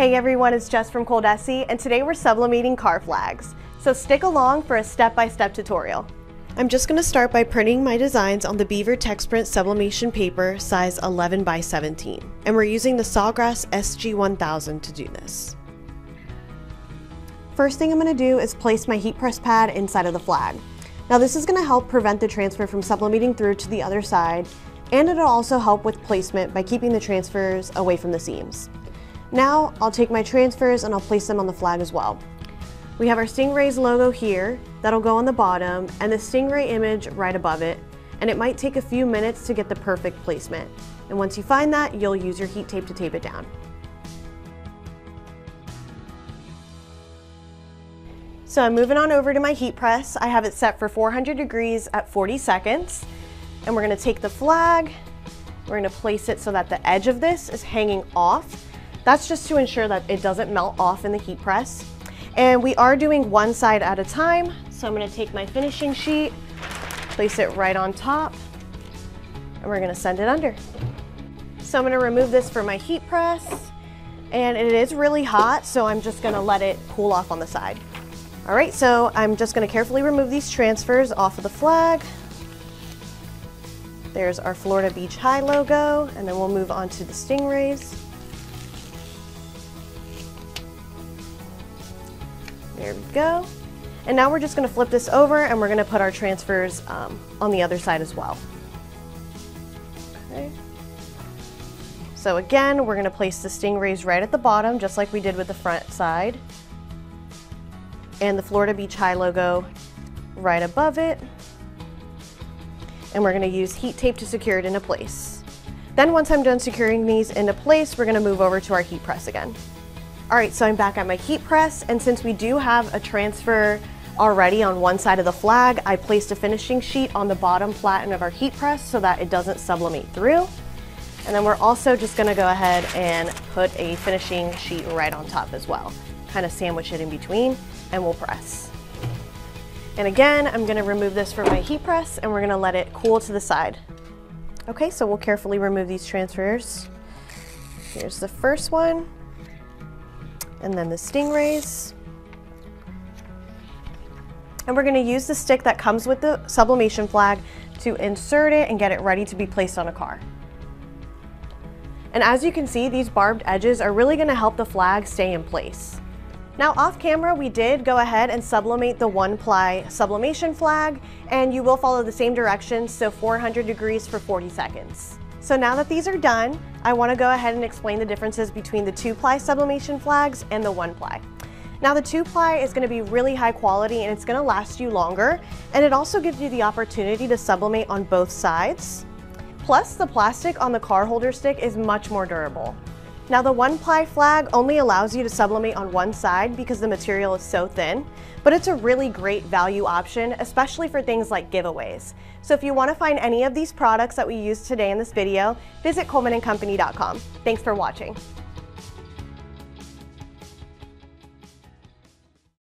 Hey everyone, it's Jess from Coldesi, and today we're sublimating car flags. So stick along for a step-by-step -step tutorial. I'm just going to start by printing my designs on the Beaver Texprint sublimation paper size 11 by 17, and we're using the Sawgrass SG1000 to do this. First thing I'm going to do is place my heat press pad inside of the flag. Now this is going to help prevent the transfer from sublimating through to the other side, and it'll also help with placement by keeping the transfers away from the seams. Now I'll take my transfers and I'll place them on the flag as well. We have our Stingray's logo here, that'll go on the bottom, and the Stingray image right above it, and it might take a few minutes to get the perfect placement. And once you find that, you'll use your heat tape to tape it down. So I'm moving on over to my heat press. I have it set for 400 degrees at 40 seconds. And we're gonna take the flag, we're gonna place it so that the edge of this is hanging off that's just to ensure that it doesn't melt off in the heat press. And we are doing one side at a time. So I'm gonna take my finishing sheet, place it right on top, and we're gonna send it under. So I'm gonna remove this from my heat press, and it is really hot, so I'm just gonna let it cool off on the side. All right, so I'm just gonna carefully remove these transfers off of the flag. There's our Florida Beach High logo, and then we'll move on to the Stingrays. There we go. And now we're just gonna flip this over and we're gonna put our transfers um, on the other side as well. Okay. So again, we're gonna place the stingrays right at the bottom, just like we did with the front side. And the Florida Beach High logo right above it. And we're gonna use heat tape to secure it into place. Then once I'm done securing these into place, we're gonna move over to our heat press again. All right, so I'm back at my heat press, and since we do have a transfer already on one side of the flag, I placed a finishing sheet on the bottom platen of our heat press so that it doesn't sublimate through. And then we're also just gonna go ahead and put a finishing sheet right on top as well. Kind of sandwich it in between, and we'll press. And again, I'm gonna remove this from my heat press and we're gonna let it cool to the side. Okay, so we'll carefully remove these transfers. Here's the first one and then the stingrays. And we're gonna use the stick that comes with the sublimation flag to insert it and get it ready to be placed on a car. And as you can see, these barbed edges are really gonna help the flag stay in place. Now off camera, we did go ahead and sublimate the one ply sublimation flag, and you will follow the same directions, so 400 degrees for 40 seconds. So now that these are done, I wanna go ahead and explain the differences between the two ply sublimation flags and the one ply. Now the two ply is gonna be really high quality and it's gonna last you longer, and it also gives you the opportunity to sublimate on both sides. Plus the plastic on the car holder stick is much more durable. Now the one ply flag only allows you to sublimate on one side because the material is so thin, but it's a really great value option, especially for things like giveaways. So if you wanna find any of these products that we used today in this video, visit ColmanandCompany.com. Thanks for watching.